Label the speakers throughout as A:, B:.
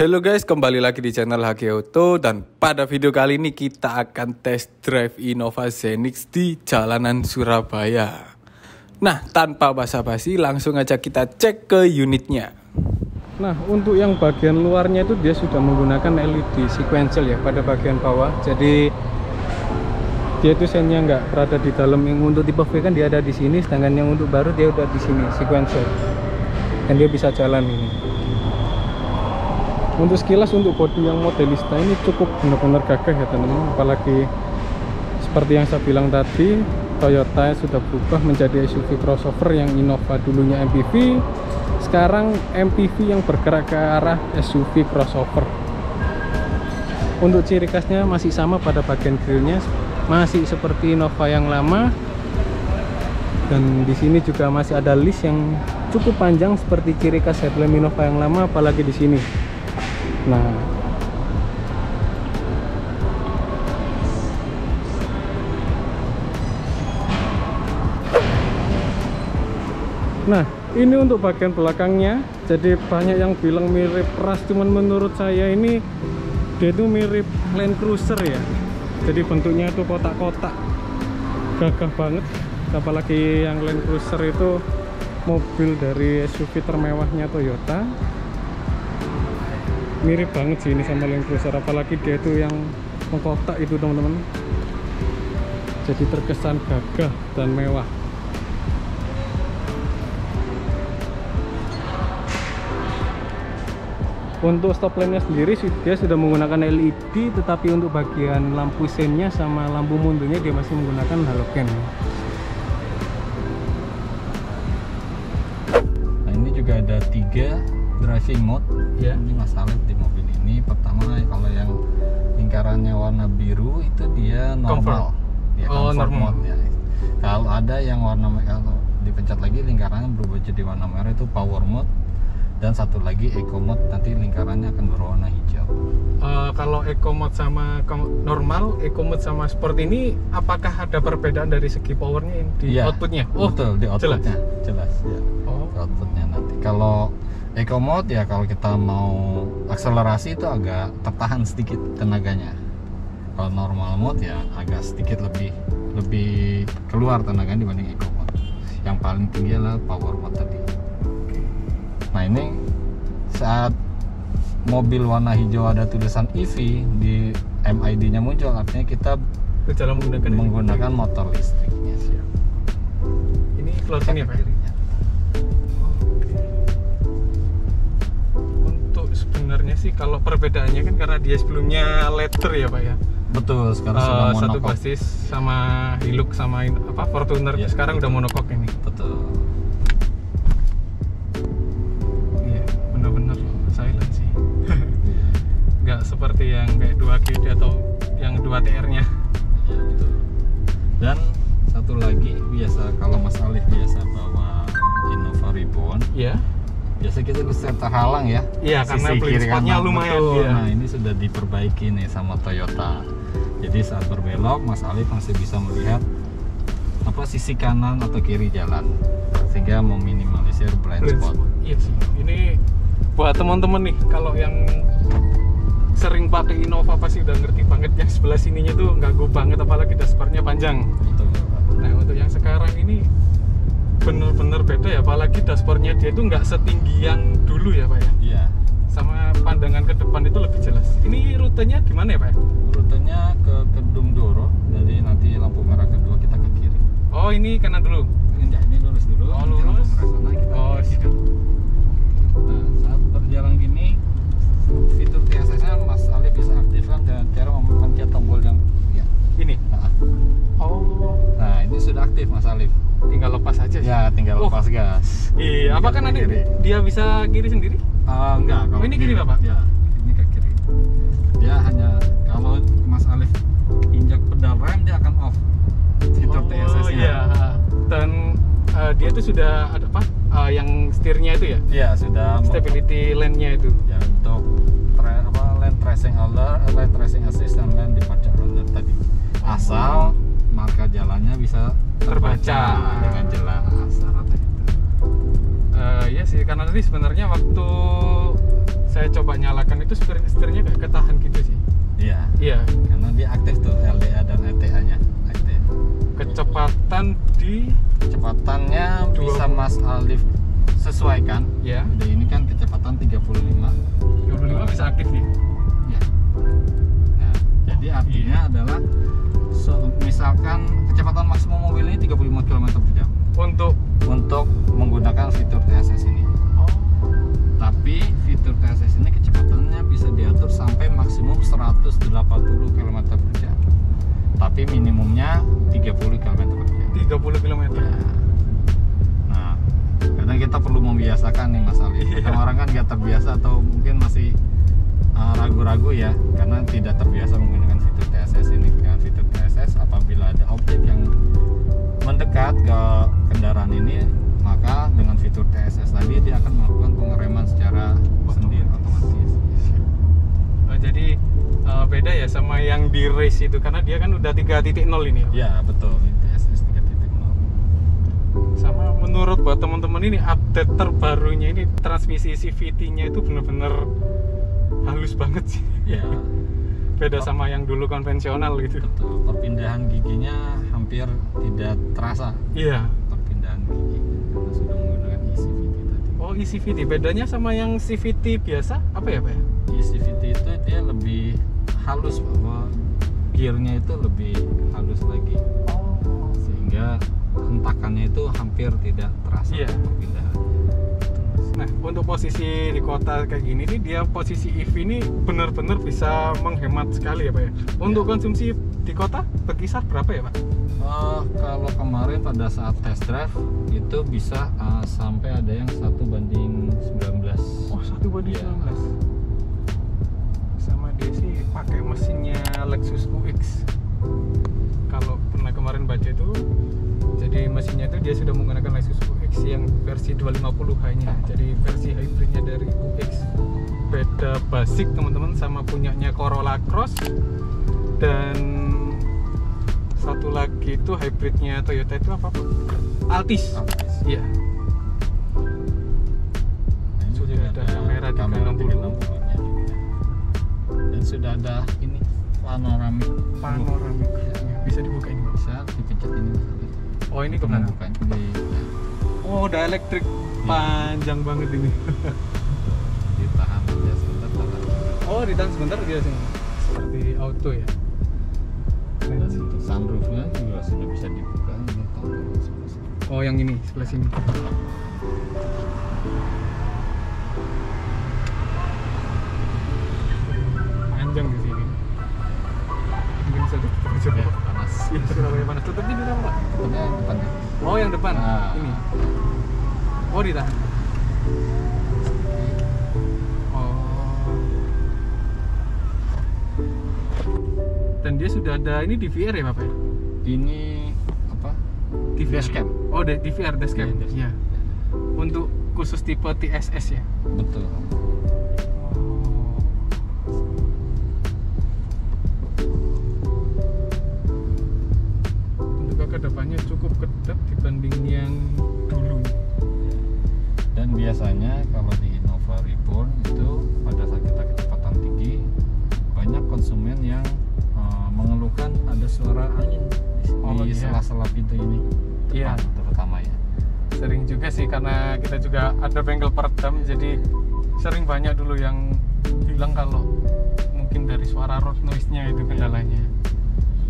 A: Halo guys, kembali lagi di channel HG Auto dan pada video kali ini kita akan test drive Innova Zenix di jalanan Surabaya. Nah, tanpa basa-basi langsung aja kita cek ke unitnya. Nah, untuk yang bagian luarnya itu dia sudah menggunakan LED sequential ya pada bagian bawah. Jadi dia itu sennya nggak berada di dalam yang untuk tipe V kan dia ada di sini, sedangkan yang untuk baru dia udah di sini sequential. Dan dia bisa jalan ini untuk sekilas untuk bodi yang modelista ini cukup benar-benar gagah ya teman-teman. Apalagi seperti yang saya bilang tadi Toyota sudah berubah menjadi SUV crossover yang Innova dulunya MPV sekarang MPV yang bergerak ke arah SUV crossover. Untuk ciri khasnya masih sama pada bagian grillnya masih seperti Innova yang lama. Dan di sini juga masih ada list yang cukup panjang seperti ciri khas headlamp Innova yang lama apalagi di sini nah. Nah ini untuk bagian belakangnya. Jadi banyak yang bilang mirip ras cuman menurut saya ini dia itu mirip Land Cruiser ya. Jadi bentuknya itu kotak-kotak. Gagah banget. Apalagi yang Land Cruiser itu mobil dari SUV termewahnya Toyota mirip banget sih ini sama Land Cruiser apalagi dia itu yang mengkotak itu teman-teman. Jadi terkesan gagah dan mewah. Untuk stop lamp-nya sendiri dia sudah menggunakan LED tetapi untuk bagian lampu sennya sama lampu mundurnya dia masih menggunakan halogen.
B: Nah ini juga ada tiga driving mode. Ya ini masalah di mobil ini. Pertama kalau yang lingkarannya warna biru itu dia normal.
A: Comfort. ya oh, normal. mode ya.
B: Kalau ada yang warna kalau dipencet lagi lingkarannya berubah jadi warna merah itu power mode. Dan satu lagi eco mode. Nanti lingkarannya akan berwarna hijau.
A: Uh, kalau eco mode sama normal eco mode sama sport ini apakah ada perbedaan dari segi powernya di ya, outputnya?
B: Oh betul di outputnya. Jelas, jelas ya. Oh. outputnya nanti. Kalau Eco mode ya kalau kita mau akselerasi itu agak tertahan sedikit tenaganya. Kalau normal mode ya agak sedikit lebih lebih keluar tenaganya dibanding eco mode. Yang paling tinggi adalah power mode tadi. Nah ini saat mobil warna hijau ada tulisan EV di MID-nya muncul artinya kita menggunakan menggunakan motor listriknya.
A: Ini close ini apa? Ya? Sebenarnya sih kalau perbedaannya kan karena dia sebelumnya letter ya pak ya?
B: Betul sekarang uh,
A: satu basis sama Hilux sama apa Fortuner ya, sekarang betul. udah monokok ini
B: kita bisa terhalang ya.
A: Iya karena kiri spotnya lumayan
B: betul. Ya. nah ini sudah diperbaiki nih sama Toyota. Jadi saat berbelok Mas Alif masih bisa melihat apa sisi kanan atau kiri jalan sehingga meminimalisir blind, blind spot. spot.
A: Iya sih. Ini buat teman-teman nih kalau yang sering pakai Innova pasti udah ngerti banget. Yang sebelah sininya tuh nggak gue banget apalagi dashboardnya panjang.
B: Betul.
A: Nah untuk yang sekarang ini bener-bener beda ya apalagi dashboardnya dia itu nggak setinggi yang dulu ya pak ya?
B: Iya.
A: Sama pandangan ke depan itu lebih jelas. Ini rutenya di mana ya pak
B: rutenya ke Kedung Doro jadi nanti lampu merah kedua kita ke kiri.
A: Oh ini kanan dulu?
B: Ini, ya, ini lurus dulu.
A: Oh lurus lampu merah
B: sana kita oh siap. Nah saat berjalan gini fitur TSS nya Mas Ali bisa aktifkan dengan cara memencet tombol yang
A: ya. ini?
B: Nah.
A: oh.
B: Nah ini sudah aktif Mas Alif
A: tinggal lepas aja sih.
B: Ya, tinggal oh. lepas gas.
A: Iya, apa kan nanti dia bisa kiri sendiri?
B: Uh, enggak,
A: kalau oh, ini kiri, Bapak?
B: Ya, ini ke kiri. Dia hanya kalau Mas Alif injak pedal rem dia akan off.
A: Fitur oh, TSS-nya. iya. Dan uh, dia tuh sudah ada apa? Uh, yang setirnya itu ya?
B: Iya, sudah
A: stability lane-nya itu.
B: Ya, untuk tra apa lane tracing alert, lane tracing assist dan lane departure alert tadi. Asal marka jalannya bisa
A: terbaca
B: dengan jelas
A: uh, ya sih karena tadi sebenarnya waktu saya coba nyalakan itu setir setirnya kayak ketahan gitu sih.
B: Iya.
A: Iya.
B: Karena dia aktif tuh LDA dan LTA nya aktif.
A: Kecepatan di
B: kecepatannya
A: Dua
B: bisa
A: puluh.
B: Mas Alif sesuaikan.
A: Ya
B: Udah ini kan kecepatan 35
A: 25 bisa aktif nih.
B: Ya nah jadi artinya
A: Iya.
B: adalah so- misalkan kecepatan maksimum mobil ini 35 km per jam
A: untuk
B: untuk menggunakan fitur TSS ini
A: oh
B: tapi fitur TSS ini kecepatannya bisa diatur sampai maksimum 180 km per jam tapi minimumnya 30 km per jam
A: 30 km
B: Ya. Nah, kadang kita perlu membiasakan nih Mas Ali.
A: Iya.
B: Kadang orang kan nggak terbiasa atau mungkin masih uh, ragu-ragu ya, karena tidak terbiasa menggunakan fitur TSS ini. Apabila ada objek yang mendekat ke kendaraan ini, maka dengan fitur TSS tadi dia akan melakukan pengereman secara sendiri otomatis.
A: Oh, jadi eh, beda ya sama yang di race itu karena dia kan udah 3.0 ini
B: Ya betul, TSS 3.0.
A: sama menurut buat teman-teman ini update terbarunya ini transmisi CVT-nya itu bener-bener halus banget sih
B: Ya,
A: beda sama yang dulu konvensional gitu
B: betul. Perpindahan giginya hampir tidak terasa.
A: iya
B: perpindahan gigi karena sudah menggunakan eCVT tadi.
A: oh eCVT bedanya sama yang CVT biasa apa ya pak ya?
B: eCVT itu dia lebih halus bahwa gearnya itu lebih halus lagi
A: oh
B: sehingga hentakannya itu hampir tidak terasa
A: Iya.
B: perpindahan.
A: Nah, untuk posisi di kota kayak gini nih, dia posisi EV ini benar-benar bisa menghemat sekali ya, Pak ya. Untuk
B: Iya.
A: konsumsi di kota berkisar berapa ya, Pak?
B: Eh, kalau kemarin pada saat test drive itu bisa eh, sampai ada yang satu banding 19.
A: Oh, satu banding
B: Iya.
A: 19. Sama dia sih pakai mesinnya Lexus UX. Kalau pernah kemarin baca itu, jadi mesinnya itu dia sudah menggunakan Lexus UX yang versi 250 hanya. Jadi versi hybridnya dari UX. Beda basic teman-teman sama punyanya Corolla Cross dan satu lagi itu hybridnya Toyota itu apa Pak? Altis.
B: Altis.
A: Iya.
B: Nah,
A: Sudah ada kamera 360.
B: 360-nya juga. Dan sudah ada ini panoramic roof.
A: Panoramik.
B: Iya.
A: Bisa dibuka ini.
B: Bisa dipencet ini.
A: Oh ini
B: ke
A: mana?
B: membukanya di, ya,
A: Oh udah elektrik panjang banget ini.
B: ditahan aja sebentar tahan.
A: oh ditahan sebentar dia sih. Seperti auto ya. sih.
B: untuk sunroofnya juga sudah bisa dibuka ini sebelah sini.
A: Oh yang ini sebelah sini. Panjang di sini. Mungkin bisa aja
B: ya, panas
A: Iya panas. Tutup ini berapa Pak?
B: Tutupnya yang depannya
A: Oh yang depan.
B: Nah.
A: Ini. Oh ditahan. Oh. Dan dia sudah ada ini DVR ya Bapak ya?
B: ini apa
A: DVR.
B: Dashcam.
A: Oh, DVR dashcam.
B: Iya.
A: Iya. Untuk khusus tipe TSS ya.
B: betul Di
A: iya.
B: sela-sela pintu ini
A: Iya.
B: depan terutama ya
A: Sering juga sih karena kita juga ada bengkel peredam jadi sering banyak dulu yang bilang kalau mungkin dari suara road noise-nya itu kendalanya.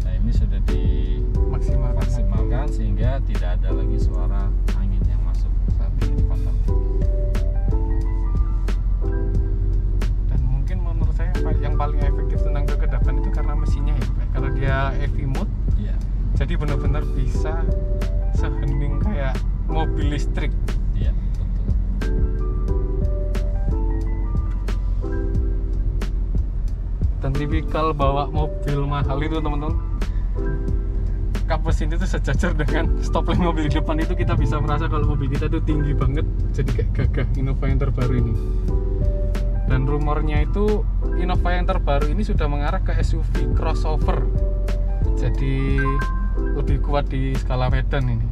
B: nah ini sudah
A: Maksimalkan.
B: dimaksimalkan sehingga tidak ada lagi suara angin yang masuk saat di tinggi
A: Dan mungkin menurut saya yang pa- yang paling efektif tentang kekedapan itu karena mesinnya ya, karena dia EV mode
B: iya
A: jadi benar-benar bisa sehening kayak mobil listrik.
B: Iya betul.
A: Dan tipikal bawa mobil mahal itu teman-teman. Kap mesin itu sejajar dengan stop lamp mobil di depan itu kita bisa merasa kalau mobil kita itu tinggi banget jadi kayak gagah Innova yang terbaru ini. Dan rumornya itu Innova yang terbaru ini sudah mengarah ke SUV crossover. Jadi kuat di skala medan ini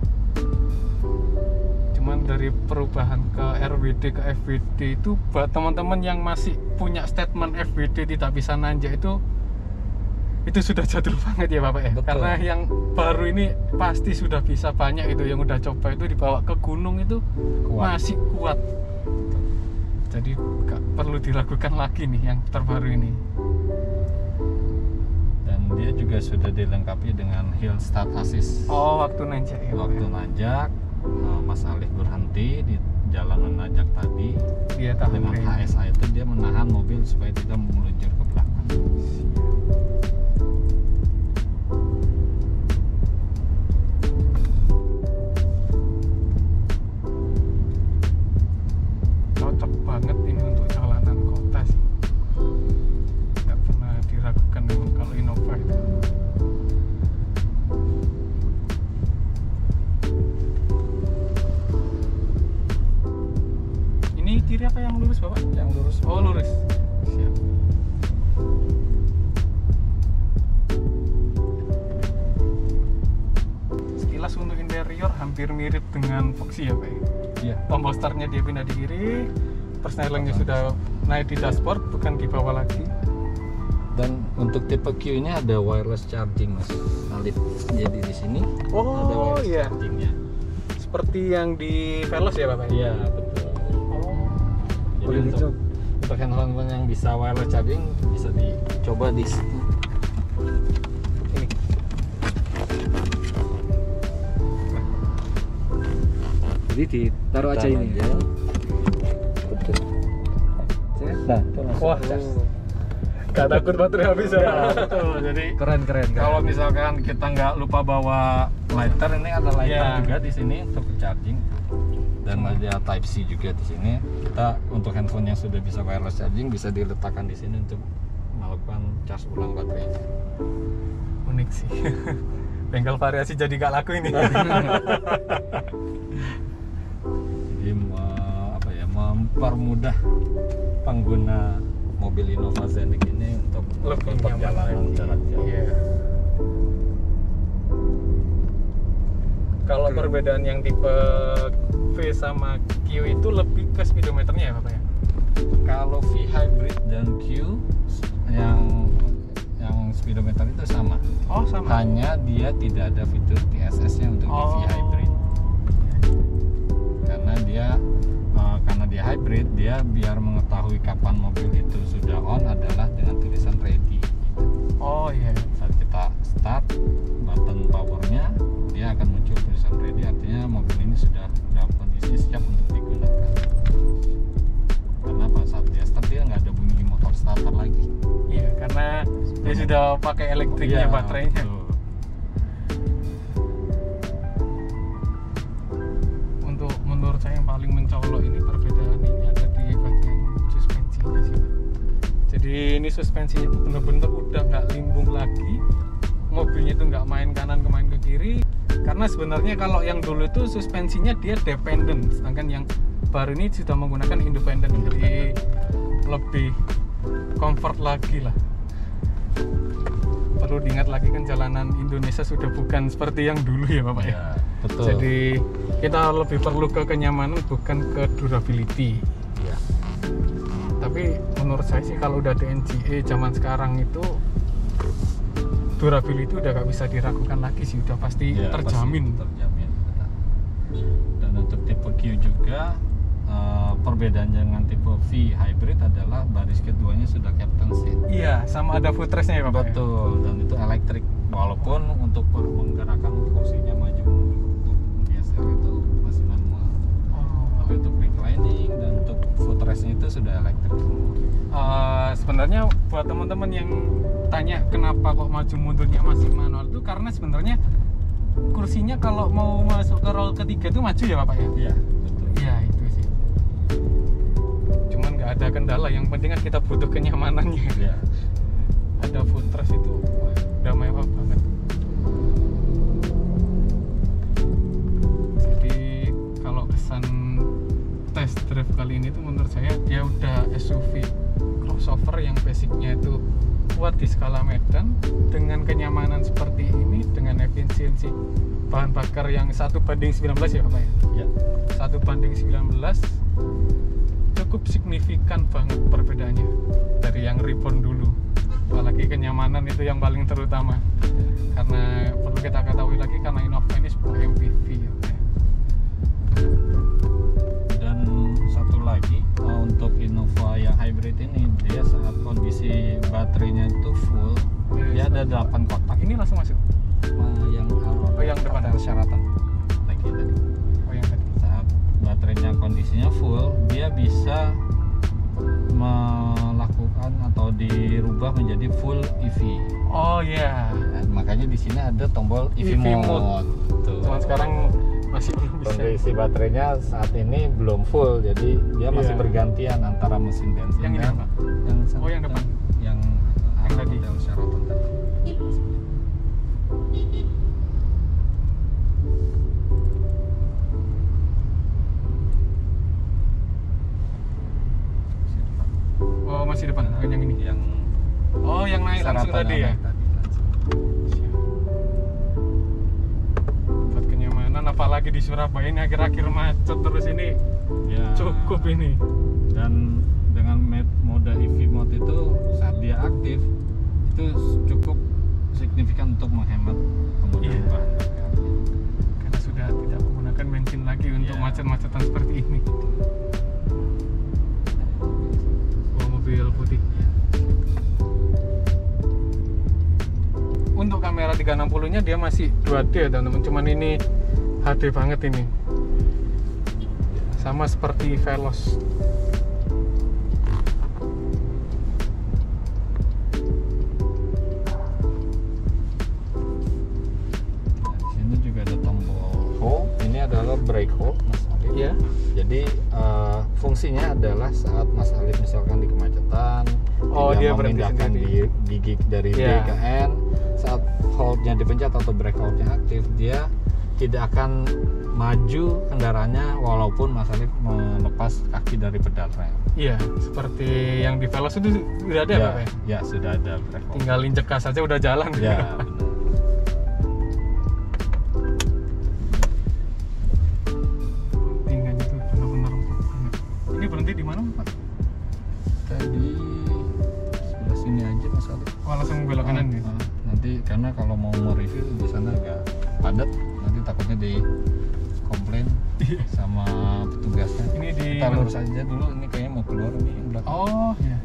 A: cuman dari perubahan ke RWD ke FWD itu buat teman-teman yang masih punya statement FWD tidak bisa nanjak itu itu sudah jadul banget ya Bapak ya.
B: Betul.
A: Karena yang baru ini pasti sudah bisa banyak itu yang udah coba itu dibawa ke gunung itu
B: Kuat.
A: masih kuat. Jadi nggak perlu diragukan lagi nih yang terbaru ini.
B: Dia juga sudah dilengkapi dengan hill start assist
A: Oh, waktu nanjak ya.
B: Waktu
A: ya?
B: nanjak eh, Mas Alif berhenti di jalanan nanjak tadi
A: Dia tahan
B: dengan. HSA itu dia menahan mobil supaya tidak meluncur ke belakang
A: startnya dia pindah di kiri persnelingnya sudah naik di dashboard bukan di bawah lagi.
B: Dan untuk tipe Q ini ada wireless charging Mas. Alif jadi di sini. Ada
A: oh
B: wireless
A: iya.
B: chargingnya.
A: Seperti yang di Veloz ya bapak?
B: Iya betul.
A: Oh.
B: Jadi
A: Boleh
B: untuk,
A: dicoba.
B: untuk handphone yang bisa wireless charging bisa dicoba di
C: Jadi ditaruh aja ini.
B: aja.
C: Betul. Nah,
A: wah gak takut baterai habis
B: Ya,
A: ya
B: betul. Jadi
C: keren keren. keren.
B: kalau misalkan kita nggak lupa bawa lighter, ini ada lighter
A: Iya.
B: juga di sini untuk charging dan ada Type C juga di sini. Kita untuk handphone yang sudah bisa wireless charging bisa diletakkan di sini untuk melakukan charge ulang baterainya.
A: unik sih bengkel variasi jadi gak laku ini
B: Jadi apa ya mempermudah pengguna mobil Innova Zenix ini untuk
A: lebih
B: perjalanan jarak jauh.
A: Iya. Kalau perbedaan yang tipe V sama Q itu lebih ke speedometernya ya Bapak ya?
B: Kalau V hybrid dan Q yang yang speedometer itu sama.
A: Oh sama.
B: Hanya dia tidak ada fitur TSS-nya untuk di V
A: Oh.
B: hybrid. Karena dia eh, karena dia hybrid, dia biar mengetahui kapan mobil itu sudah on adalah dengan tulisan ready.
A: Oh iya.
B: Saat kita start button powernya, dia akan muncul tulisan ready. Artinya mobil ini sudah dalam kondisi siap untuk digunakan. Karena pada saat dia start dia nggak ada bunyi motor starter lagi.
A: Iya karena dia sudah pakai elektriknya
B: Iya,
A: baterainya. Sebenarnya kalau yang dulu itu suspensinya dia dependent, sedangkan yang baru ini sudah menggunakan independent. Jadi lebih comfort lagi lah. Perlu diingat lagi kan jalanan Indonesia sudah bukan seperti yang dulu ya Bapak ya.
B: Ya, betul.
A: Jadi kita lebih perlu ke kenyamanan bukan ke durability.
B: ya.
A: Tapi menurut saya sih kalau udah ada NGE zaman sekarang itu durability udah gak bisa diragukan lagi sih, udah pasti
B: Ya,
A: terjamin.
B: pasti terjamin benar. dan untuk tipe Q juga eh, perbedaan dengan tipe V hybrid adalah baris keduanya sudah captain seat
A: Iya, sama ada footrestnya ya Bapak. ya?
B: betul dan itu elektrik walaupun untuk per- menggerakkan kursinya maju mundur untuk geser itu footrestnya itu sudah elektrik semua
A: Eh, sebenarnya buat teman-teman yang tanya kenapa kok maju mundurnya masih manual itu karena sebenarnya kursinya kalau mau masuk ke roll ketiga itu maju ya Bapak ya?
B: iya betul
A: Iya itu sih. Cuman nggak ada kendala. Yang penting kan kita butuh kenyamanannya.
B: Iya.
A: Ada footrest itu wah, udah mewah banget. Jadi kalau kesan test drive kali ini tuh menurut saya dia udah SUV crossover yang basicnya itu kuat di skala medan dengan kenyamanan seperti ini dengan efisiensi bahan bakar yang satu banding 19 ya Bapak ya?
B: Ya.
A: Satu banding 19 cukup signifikan banget perbedaannya dari yang reborn dulu. Apalagi kenyamanan itu yang paling terutama. Karena perlu kita ketahui lagi karena Innova ini sebuah MPV ya
B: untuk Innova yang hybrid ini dia saat kondisi baterainya itu full dia ada 8 kotak.
A: Ini langsung masuk?
B: Uh, yang
A: Oh, yang depan.
B: persyaratan lagi tadi
A: oh yang tadi.
B: Saat baterainya kondisinya full dia bisa melakukan atau dirubah menjadi full EV
A: oh iya.
B: Nah, makanya di sini ada tombol EV,
A: EV
B: mode,
A: mode.
B: Tuh.
A: cuman sekarang masih belum bisa
B: kondisi baterainya saat ini belum full jadi dia masih
A: Iya.
B: bergantian antara mesin bensin
A: Yang ini apa?
B: yang
A: Oh, yang depan.
B: yang
A: Yang
B: arah
A: tadi.
B: model Sheraton tadi
A: oh masih depan yang ini
B: yang
A: oh yang naik langsung tadi
B: yang
A: ya
B: naik
A: apalagi di Surabaya ini akhir-akhir macet terus ini
B: Ya.
A: cukup ini
B: dan dengan mode EV mode itu saat dia aktif itu cukup signifikan untuk menghemat penggunaan
A: Iya.
B: bahan bakar.
A: karena sudah tidak menggunakan bensin lagi untuk
B: Iya.
A: macet-macetan seperti ini oh mobil putih untuk kamera 360 nya dia masih 2D ya teman-teman cuman ini HD banget ini sama seperti Veloz
B: di sini juga ada tombol hold. Ini adalah brake hold, Mas Alif.
A: ya
B: Jadi eh, fungsinya adalah saat Mas Alif misalkan di kemacetan,
A: Oh, dia
B: memindahkan di, gigi dari B
A: Iya.
B: ke N, saat holdnya dipencet atau brake holdnya aktif, dia tidak akan maju kendaraannya walaupun Mas Alif melepas kaki dari pedal rem.
A: iya seperti yang di Veloz itu sudah ada ya, Pak ya?
B: ya sudah ada
A: tinggal injek gas saja udah jalan
B: Ya, belakang
A: Oh, iya.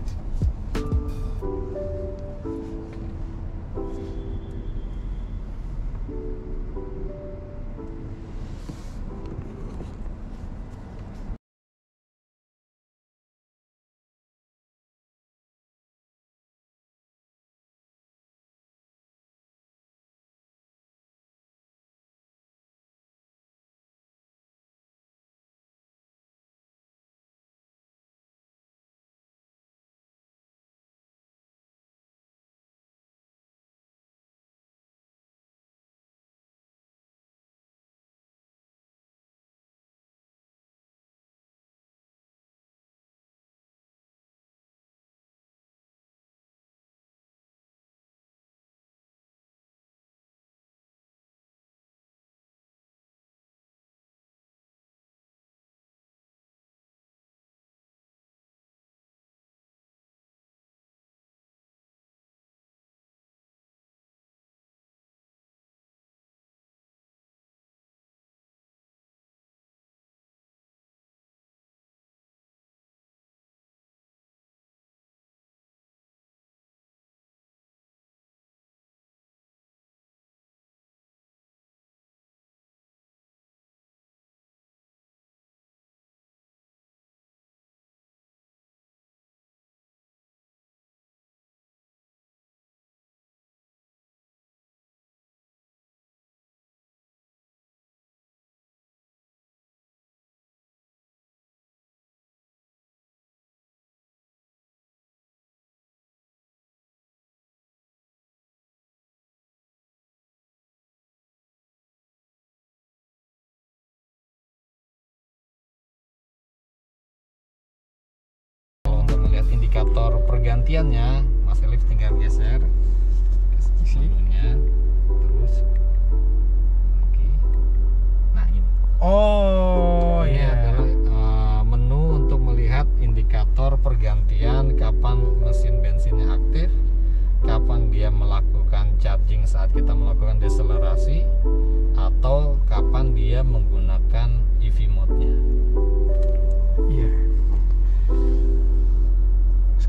B: Indikator pergantiannya Mas Elif tinggal geser.
A: Isi.
B: menunya terus lagi. Nah ini.
A: Oh
B: ini
A: iya.
B: adalah eh, menu untuk melihat indikator pergantian kapan mesin bensinnya aktif kapan dia melakukan charging saat kita melakukan deselerasi atau kapan dia menggunakan EV mode-nya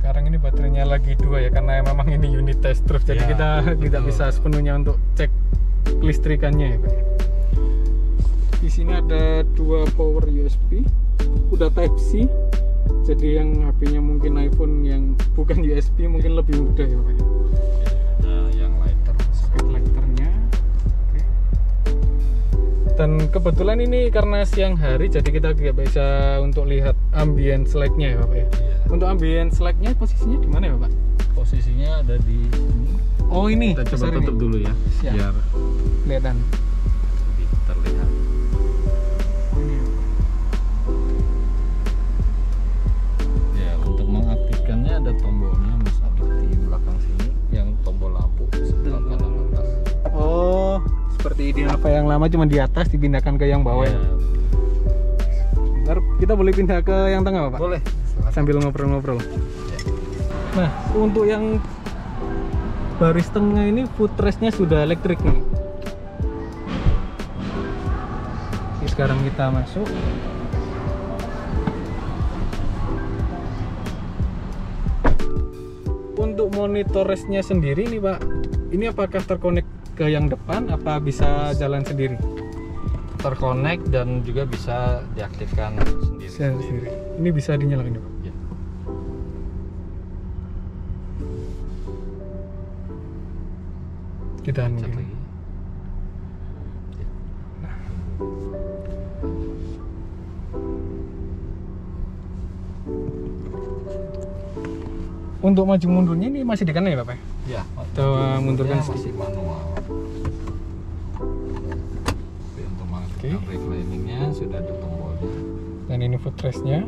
A: Sekarang ini baterainya lagi dua ya karena memang ini unit test terus jadi
B: Ya,
A: kita tidak
B: betul.
A: bisa sepenuhnya untuk cek kelistrikannya ya Pak. Di sini ada dua power USB, udah Type C. Jadi yang HP-nya mungkin iPhone yang bukan USB mungkin lebih mudah ya Pak.
B: ada yang lighter
A: Socket lighternya. Oke. Dan kebetulan ini karena siang hari jadi kita tidak bisa untuk lihat ambient light-nya ya Pak ya. Untuk ambient light-nya posisinya di mana ya Pak?
B: posisinya ada di sini
A: Oh ini,
B: kita coba tutup
A: ini.
B: dulu ya
A: Siap.
B: biar
A: Kelihatan.
B: lebih terlihat
A: ini.
B: ya untuk mengaktifkannya ada tombolnya mas Adit di belakang sini yang tombol lampu sebelah kanan atas
A: Oh, seperti di apa yang lama cuma di atas dipindahkan ke yang bawah ya.
B: Ya,
A: Ntar kita boleh pindah ke yang tengah Pak?
B: boleh.
A: Sambil ngobrol-ngobrol. Nah, untuk yang baris tengah ini footrestnya sudah elektrik nih. Oke, sekarang kita masuk. Untuk monitor restnya sendiri nih Pak, ini apakah terkonek ke yang depan? Apa bisa jalan sendiri?
B: Terkonek dan juga bisa diaktifkan sendiri
A: Bisa sendiri. Ini bisa dinyalakan ya Pak?
B: Ya.
A: Kita mungkin.
B: lagi.
A: Untuk maju mundurnya ini masih di kanan ya Pak?
B: Ya,
A: Coba mundurkan
B: masih
A: sedikit.
B: manual.
A: Oke.
B: reclaimingnya sudah ada tombolnya.
A: Dan ini footrestnya.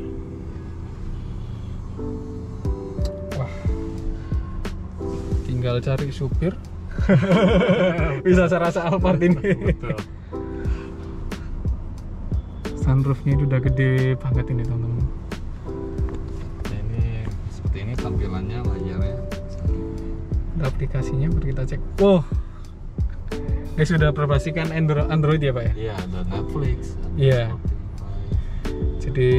A: Wah. Tinggal cari supir. Bisa serasa Alphard ini.
B: Betul.
A: Sunroofnya itu udah gede banget ini teman-teman.
B: Nah, ini seperti ini tampilannya layarnya.
A: Ada aplikasinya, mari kita cek. Wow. Dia sudah beroperasikan Android, Android ya Pak ya?
B: Iya, ada Netflix.
A: Iya. Jadi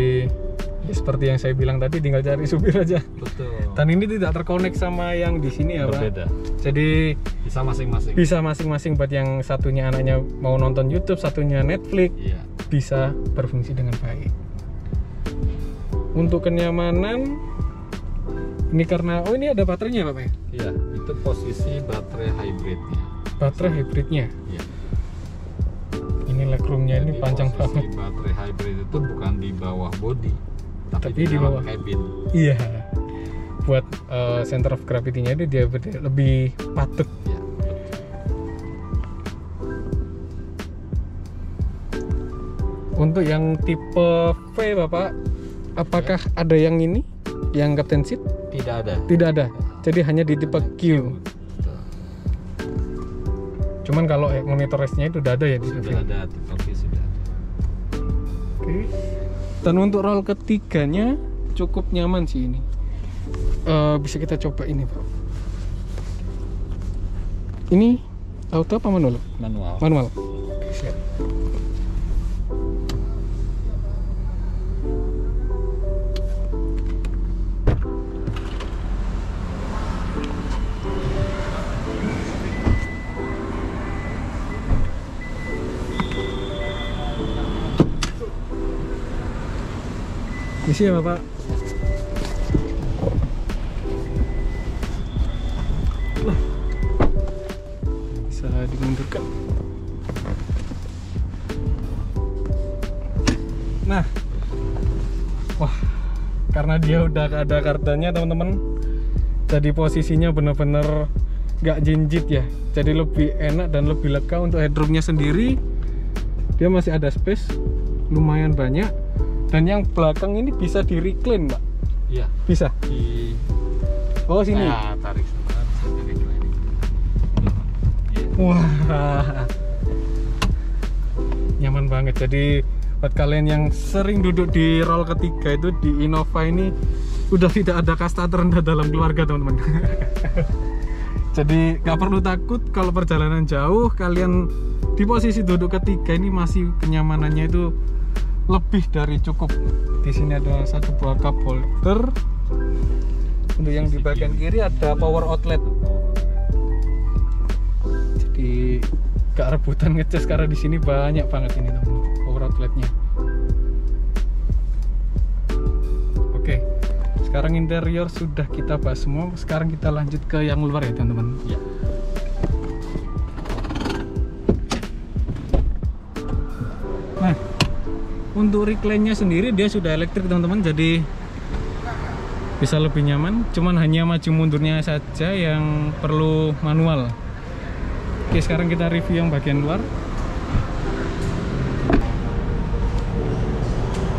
A: ya seperti yang saya bilang tadi tinggal cari supir aja.
B: Betul.
A: Dan ini tidak terkonek sama yang di sini ya Pak.
B: berbeda.
A: Jadi
B: Bisa masing-masing.
A: bisa masing-masing buat yang satunya anaknya mau nonton YouTube, satunya Netflix
B: Iya.
A: bisa berfungsi dengan baik. Untuk kenyamanan ini karena oh ini ada baterainya Pak ya?
B: Iya, itu posisi baterai hybridnya.
A: Baterai hybridnya.
B: Iya.
A: Ini legroomnya ini panjang banget.
B: baterai hybrid itu bukan di bawah body, tapi,
A: Tapi
B: di,
A: bawah.
B: cabin.
A: Iya. Buat eh, center of gravity-nya itu dia lebih padat.
B: Iya.
A: Untuk yang tipe V Bapak, apakah ada yang ini? Yang captain seat?
B: Tidak ada.
A: Tidak ada. Jadi hanya di tipe Q. Cuman kalau eh, monitor restnya itu udah ada ya di
B: Sudah ada, tapi sudah ada.
A: Oke. Dan untuk roll ketiganya cukup nyaman sih ini. Eh, bisa kita coba ini Pak. Ini auto apa manual?
B: Manual.
A: Manual. Oke, siap. Isi ya Bapak. Bisa dimundurkan. Nah, wah, karena dia udah ada kartunya teman-teman, jadi posisinya bener-bener nggak jinjit ya, jadi lebih enak dan lebih lega untuk headroomnya sendiri. Dia masih ada space, lumayan banyak, dan yang belakang ini bisa di reclaim mbak?
B: Iya.
A: Bisa?
B: Di
A: oh sini.
B: Nah, tarik bisa di
A: wah. Nyaman banget. Jadi buat kalian yang sering duduk di roll ketiga itu di Innova ini udah tidak ada kasta terendah dalam keluarga teman-teman. Jadi nggak perlu takut kalau perjalanan jauh kalian di posisi duduk ketiga ini masih kenyamanannya itu lebih dari cukup. Di sini ada satu buah cup holder. Untuk yang di bagian kiri ada power outlet. Jadi gak rebutan ngecas karena di sini banyak banget ini teman power outletnya. Oke, sekarang interior sudah kita bahas semua. Sekarang kita lanjut ke yang luar ya teman-teman.
B: Ya.
A: Untuk recline-nya sendiri dia sudah elektrik teman-teman, jadi bisa lebih nyaman. Cuman hanya maju mundurnya saja yang perlu manual. Oke, sekarang kita review yang bagian luar.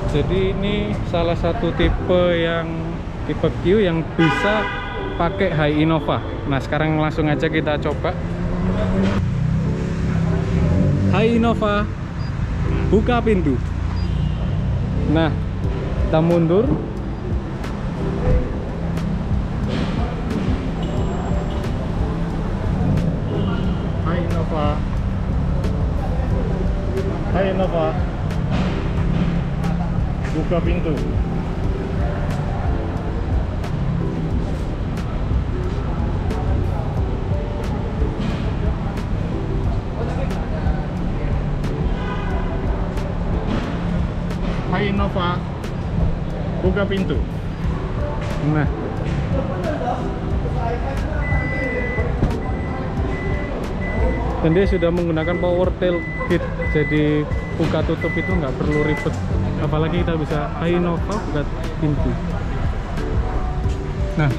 A: Jadi ini salah satu tipe yang tipe Q yang bisa pakai High Innova. Nah, sekarang langsung aja kita coba. High Innova buka pintu. Nah, kita mundur.
D: Hai Nova. Hai Nova. Buka pintu. Nova. Buka pintu.
A: Nah, dan dia sudah menggunakan power tailgate. Jadi buka tutup itu nggak perlu ribet. Apalagi kita bisa High Nova buka pintu. Nah.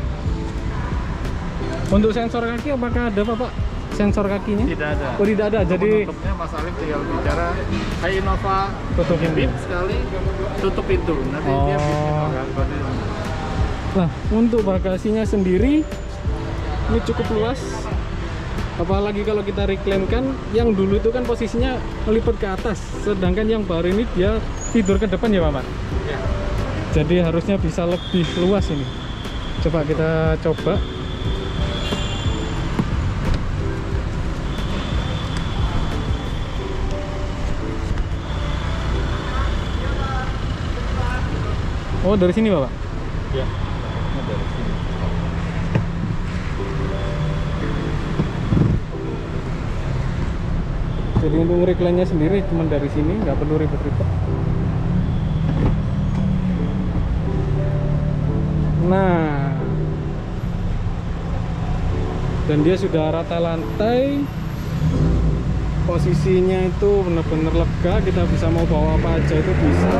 A: Untuk sensor kaki apakah ada pak sensor kakinya
D: Tidak ada.
A: oh tidak ada jadi
D: penutupnya Mas Alif tinggal bicara Hai Innova
A: Tutup pintu.
D: sekali tutup pintu nanti dia
A: Oh.
D: bikin kode
A: Nah, untuk bagasinya sendiri ini cukup luas. Apalagi kalau kita reclaim kan yang dulu itu kan posisinya melipat ke atas, sedangkan yang baru ini dia tidur ke depan ya, Pak.
D: Ya.
A: Jadi harusnya bisa lebih luas ini. Coba kita coba. Oh, dari sini, Bapak?
D: ya
A: Jadi untuk recline-nya sendiri cuma dari sini, nggak perlu ribet-ribet. Nah, dan dia sudah rata lantai. Posisinya itu benar-benar lega, kita bisa mau bawa apa aja itu bisa.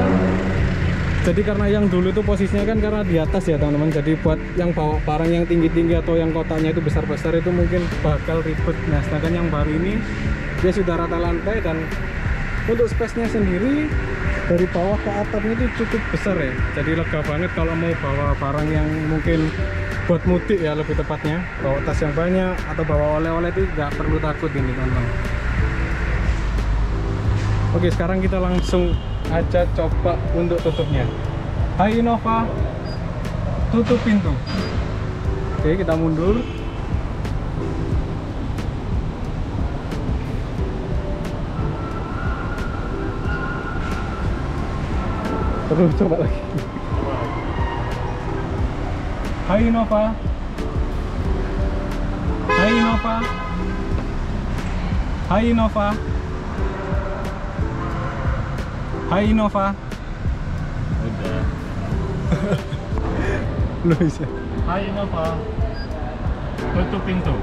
A: Jadi karena yang dulu itu posisinya kan karena di atas ya teman-teman. Jadi buat yang bawa barang yang tinggi-tinggi atau yang kotanya itu besar-besar itu mungkin bakal ribet. Nah, sedangkan yang baru ini dia sudah rata lantai dan untuk space-nya sendiri dari bawah ke atapnya itu cukup besar ya. Jadi lega banget kalau mau bawa barang yang mungkin buat mudik ya lebih tepatnya. Bawa tas yang banyak atau bawa oleh-oleh itu nggak perlu takut ini teman-teman. Oke, sekarang kita langsung aja coba untuk tutupnya. Hai Innova, tutup pintu. Oke, kita mundur. Terus coba lagi. Hai Innova. Hai Innova. Hai Innova. Hai Innova.
D: udah
A: Belum bisa.
D: Hai Innova tutup pintu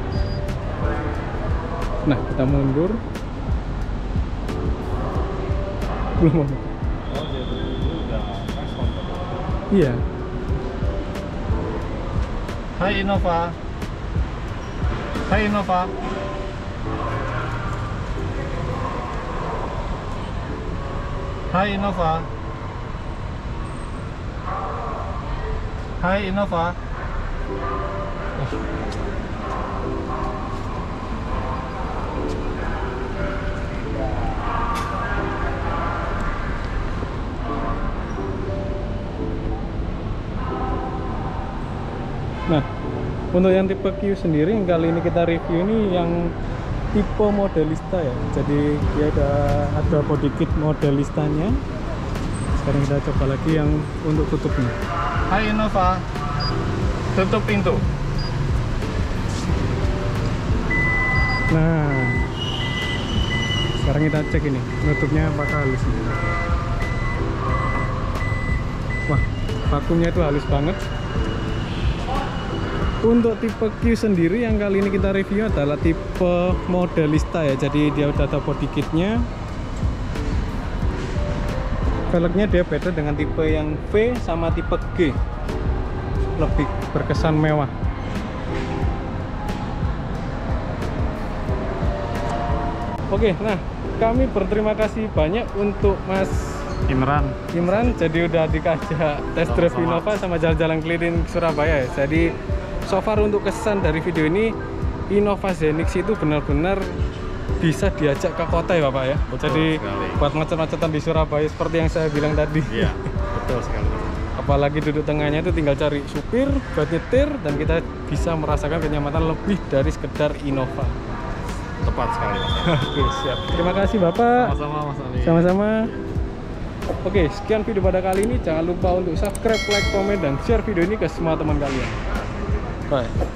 A: Nah, kita mundur. Belum mau.
D: oh jadi udah respon
A: Iya.
D: Hai Innova Hai Innova Hai Innova. Hai Innova.
A: Nah, untuk yang tipe Q sendiri kali ini kita review ini yang tipe modelista ya. Jadi dia ada ada body kit modelistanya. Sekarang kita coba lagi yang untuk tutupnya.
D: Hai Innova. Tutup pintu.
A: nah sekarang kita cek ini nutupnya apakah halus wah vakumnya itu halus banget untuk tipe Q sendiri yang kali ini kita review adalah tipe modelista ya jadi dia udah ada body kitnya velgnya dia beda dengan tipe yang V sama tipe G lebih berkesan mewah Oke, nah kami berterima kasih banyak untuk Mas
D: Imran.
A: Imran jadi udah dikajak test drive. Innova sama jalan-jalan keliling Surabaya ya. Jadi so far untuk kesan dari video ini Innova Zenix itu benar-benar bisa diajak ke kota ya Bapak ya.
D: Betul
A: jadi
D: sekali.
A: buat macet-macetan di Surabaya seperti yang saya bilang tadi.
D: Iya, betul sekali.
A: Apalagi duduk tengahnya itu tinggal cari supir buat nyetir dan kita bisa merasakan kenyamanan lebih dari sekedar Innova.
D: Tepat sekali Mas.
A: Oke, siap. Terima kasih Bapak.
D: Sama-sama Mas Ali.
A: Sama-sama. Oke, sekian video pada kali ini. Jangan lupa untuk subscribe, like, komen, dan share video ini ke semua teman kalian. 对。